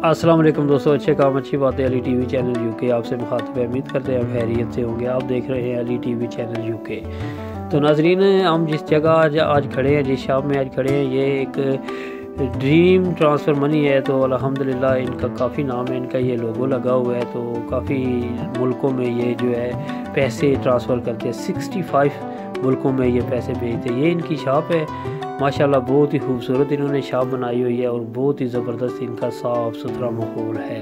वालेकुम दोस्तों, अच्छे काम, अच्छी बातें Ali TV channel U K आपसे मुखातब उम्मीद करते हैं खैरियत से होंगे। आप देख रहे हैं Ali TV channel U K तो नाजरीन, हम जिस जगह आज आज खड़े हैं, जिस शॉप में आज खड़े हैं, ये एक ड्रीम ट्रांसफ़र मनी है। तो अल्हम्दुलिल्लाह, इनका काफ़ी नाम है, इनका ये लोगो लगा हुआ है। तो काफ़ी मुल्कों में ये जो है, पैसे ट्रांसफ़र करते हैं। सिक्सटी फाइव मुल्कों में ये पैसे भेजते हैं। ये इनकी शॉप है। माशाल्लाह, बहुत ही खूबसूरत इन्होंने शॉप बनाई हुई है और बहुत ही ज़बरदस्त इनका साफ़ सुथरा माहौल है।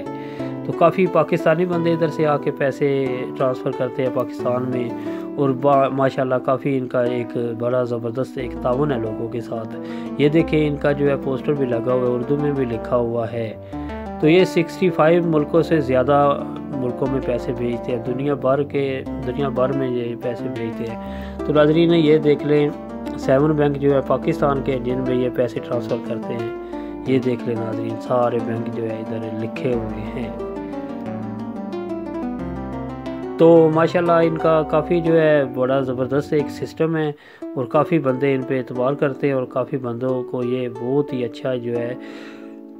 तो काफ़ी पाकिस्तानी बंदे इधर से आके पैसे ट्रांसफ़र करते हैं पाकिस्तान में और माशाल्लाह काफ़ी इनका एक बड़ा ज़बरदस्त एक ताउन है लोगों के साथ। ये देखें इनका जो है पोस्टर भी लगा हुआ है, उर्दू में भी लिखा हुआ है। तो ये 65 मुल्कों से ज़्यादा मुल्कों में पैसे भेजते हैं। दुनिया भर के, दुनिया भर में ये पैसे भेजते हैं। तो नाजरीन, ये देख लें सेवन बैंक जो है पाकिस्तान के जिनमें ये पैसे ट्रांसफ़र करते हैं, ये देख ले नाजरीन, सारे बैंक जो है इधर लिखे हुए हैं। तो माशाल्लाह इनका काफ़ी जो है बड़ा ज़बरदस्त एक सिस्टम है और काफ़ी बंदे इन पर एतबार करते हैं और काफ़ी बंदों को ये बहुत ही अच्छा जो है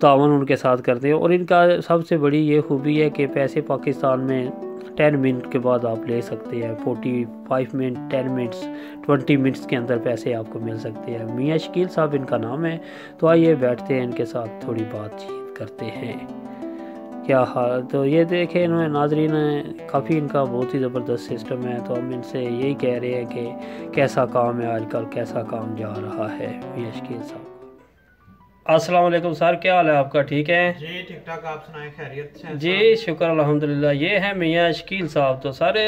तावन उनके साथ करते हैं। और इनका सबसे बड़ी ये खूबी है कि पैसे पाकिस्तान में टेन मिनट के बाद आप ले सकते हैं। Forty five minute, ten minutes, twenty minutes के अंदर पैसे आपको मिल सकते हैं। मियाँ शकील साहब इनका नाम है तो आइए बैठते हैं, इनके साथ थोड़ी बातचीत करते हैं। क्या हाल? तो ये देखें, इन्होंने नाजरीन, काफ़ी इनका बहुत ही ज़बरदस्त सिस्टम है। तो हम इनसे यही कह रहे हैं कि कैसा काम है आजकल, कैसा काम जा रहा है? मियाँ शकील साहब। अस्सलाम वालेकुम सर क्या हाल है आपका? ठीक है? जी ठीक ठाक आप सुनाए खैरियत से जी शुक्र अल्हम्दुलिल्लाह। ये है मियाँ शकील साहब। तो सर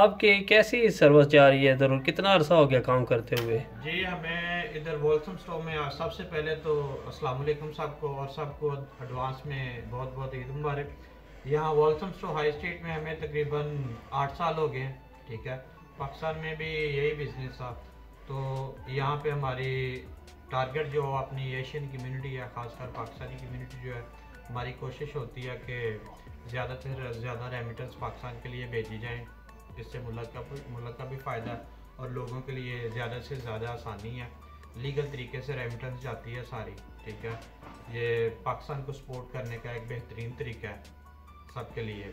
आपकी कैसी सर्विस जा रही है इधर कितना अरसा हो गया काम करते हुए? जी हमें इधर वॉल्सम स्टोर में सबसे पहले तो अस्सलाम वालेकुम साहब को और सबको एडवांस में बहुत बहुत ईद मुबारक। यहाँ वॉल्सम स्टोर हाई स्ट्रीट में हमें तकरीबन आठ साल हो गए ठीक है? पाकिस्तान में भी यही बिज़नेस था। तो यहाँ पे हमारी टारगेट जो अपनी एशियन कम्युनिटी है ख़ासकर पाकिस्तानी कम्युनिटी जो है, हमारी कोशिश होती है कि ज़्यादा से ज़्यादा रेमिटेंस पाकिस्तान के लिए भेजी जाएँ, जिससे मुल्क का मुल्क का भी फ़ायदा और लोगों के लिए ज़्यादा से ज़्यादा आसानी है। लीगल तरीके से रेमिटेंस जाती है सारी, ठीक है? ये पाकिस्तान को सपोर्ट करने का एक बेहतरीन तरीका है सबके लिए।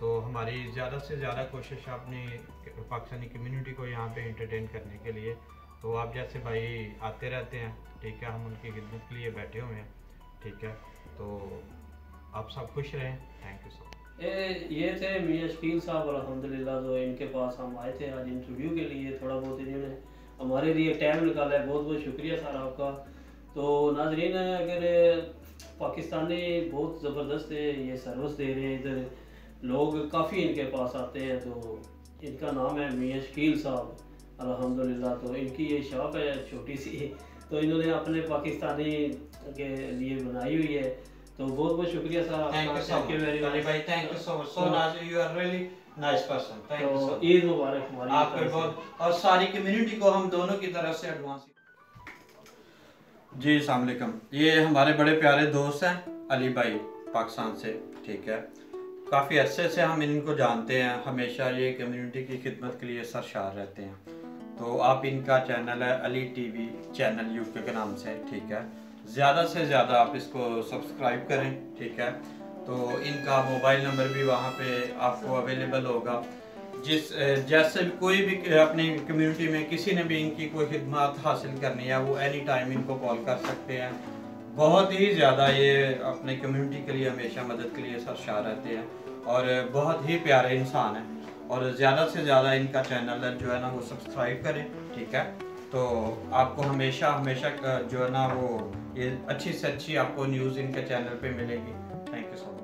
तो हमारी ज़्यादा से ज़्यादा कोशिश है अपनी पाकिस्तानी कम्युनिटी को यहाँ पे एंटरटेन करने के लिए। तो आप जैसे भाई आते रहते हैं, ठीक है, हम उनकी खिदमत के लिए बैठे हुए हैं, ठीक है तो आप सब खुश रहें थैंक यू सो ये थे मियाँ शकील साहब अलहमदिल्ला तो इनके पास हम आए थे आज इंटरव्यू के लिए थोड़ा बहुत इन्होंने हमारे लिए टाइम निकाला है बहुत बहुत शुक्रिया सर आपका। तो नाजरीन, अगर पाकिस्तानी बहुत ज़बरदस्त ये सर्विस दे रहे हैं इधर, लोग काफ़ी इनके पास आते हैं तो इनका नाम है मियाँ शकील साहब। अल्हम्दुलिल्लाह तो इनकी ये शॉप है छोटी सी। तो इन्होंने अपने पाकिस्तानी के लिए बनाई हुई है। तो बहुत बहुत शुक्रिया sir thank you very much भाई thank you so much so nice you are really nice person thank you so Eid मुबारक हमारी आपके बहुत और सारी कम्युनिटी को हम दोनों की तरफ़ से एडवांस जी अस्सलाम वालेकुम। ये हमारे बड़े प्यारे दोस्त हैं अली भाई पाकिस्तान से ठीक है। काफ़ी अरसे से हम इनको जानते हैं। हमेशा ये कम्युनिटी की खिदमत के लिए सरशार रहते हैं। तो आप इनका चैनल है अली टीवी चैनल यूके के नाम से, ठीक है? ज़्यादा से ज़्यादा आप इसको सब्सक्राइब करें, ठीक है? तो इनका मोबाइल नंबर भी वहाँ पे आपको अवेलेबल होगा। जिस जैसे कोई भी अपनी कम्युनिटी में किसी ने भी इनकी कोई खिदमत हासिल करनी है, वो एनी टाइम इनको कॉल कर सकते हैं। बहुत ही ज़्यादा ये अपने कम्युनिटी के लिए हमेशा मदद के लिए सरशार रहते हैं। और बहुत ही प्यारे इंसान हैं। और ज़्यादा से ज़्यादा इनका चैनल जो है ना वो सब्सक्राइब करें, ठीक है? तो आपको हमेशा हमेशा जो है ना वो ये अच्छी से अच्छी आपको न्यूज़ इनके चैनल पे मिलेगी।